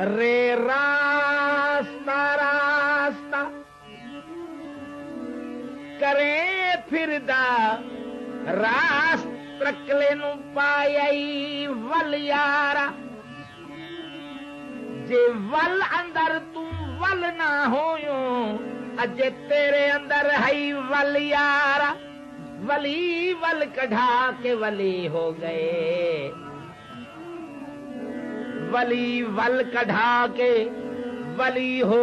अरे रास्ता रास्ता। करे फिर दा रास प्रकले नू पायाई वल यारा। जे वल अंदर तू वल ना हो अजे तेरे अंदर है वल यारा। वली वल कढ़ा के वली हो गए। ولي ول ڪڍان ولي هو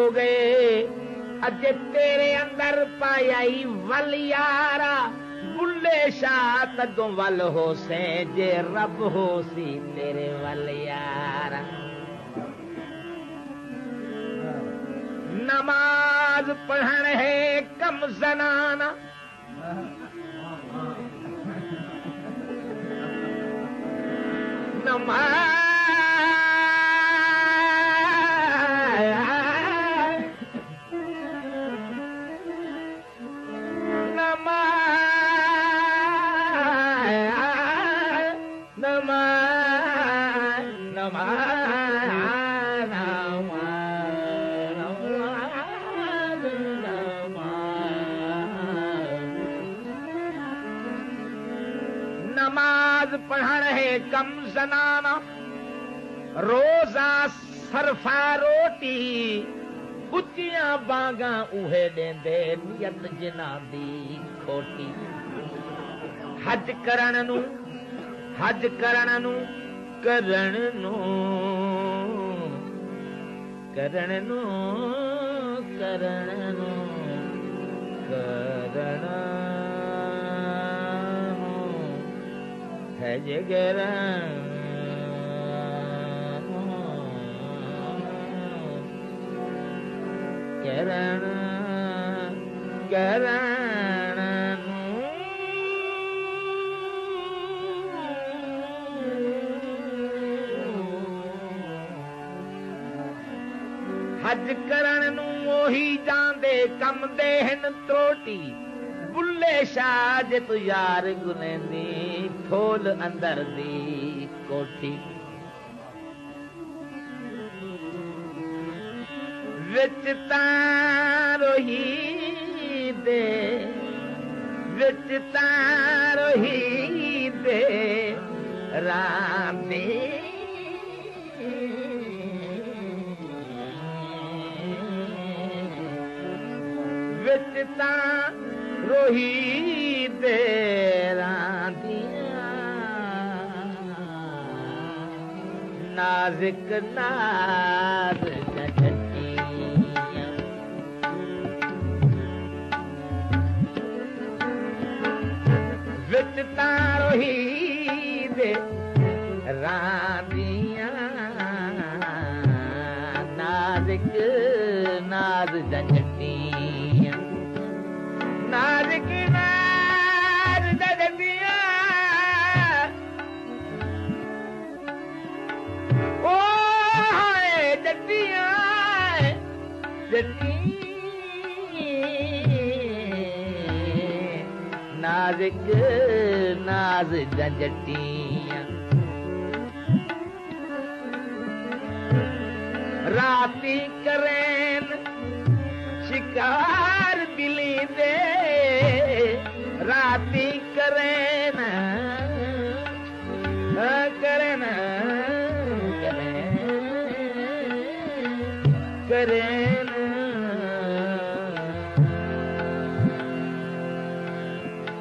اڄ تيري اندر پئي ول يارا. جے رب ہو ول هو تي ول يارا. نماز پڙهڻ ڪم جنانا. نماز نم نماز پڙهڻ ڪم زنانا روزا سرفا روٽي اچيا باگا اهي ڏيندي نيت جنا دي کوٽي. هج ڪرڻ હજ કરણનું કરણનું કરણનું કરણનું કરણનું હજ કરણ કરણ કરણ हज करण ओही जांदे कम देहन त्रोटी बुल्ले शाह जे तयार गुले थोल अंदर तां रोह दे रोही विचतां रोही नाज़िक नाज़ तार जठ विचता रोही राधिय। नाज़ नाद जठी नाज़िक नाज़ झंझटियां राति करेन शिकार बिली दे राति करेन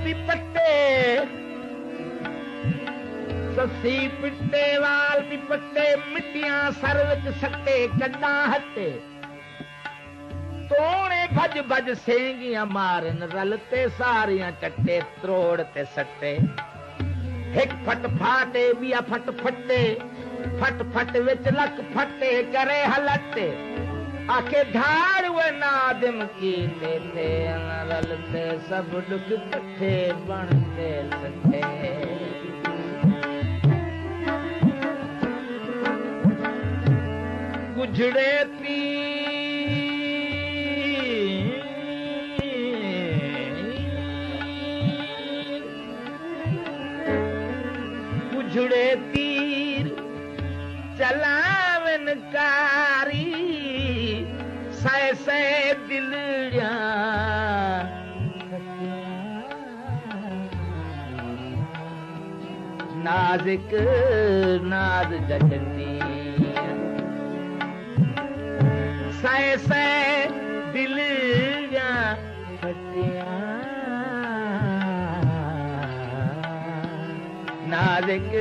ससी पट्टे। ससी पिट्टे, वाल भी पट्टे, मिट्टियाँ सर विच सट्टे कड्डा हट्टे। भज भज सेंगियाँ मारन रलते सारिया चट्टे, त्रोड़ ते सट्टे। हिक फट फाटे बिया फट फटे फट फट विच लक फटे करे हलट्टे। आखे धार वे नादिम की लेते रलते सब दुख कठे बनते सके गुजड़े पी जुड़े तीर चलावन कारी। ਮਿਲਿਆ ਨਾਜ਼ਿਕ ਨਾਦ ਜਚਨੀ ਸੈ ਸੈ ਦਿਲ ਜਾ ਫਟਿਆ ਨਾਜ਼ਿਕ